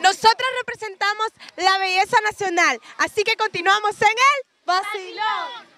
Nosotras representamos la belleza nacional, así que continuamos en el vacilón.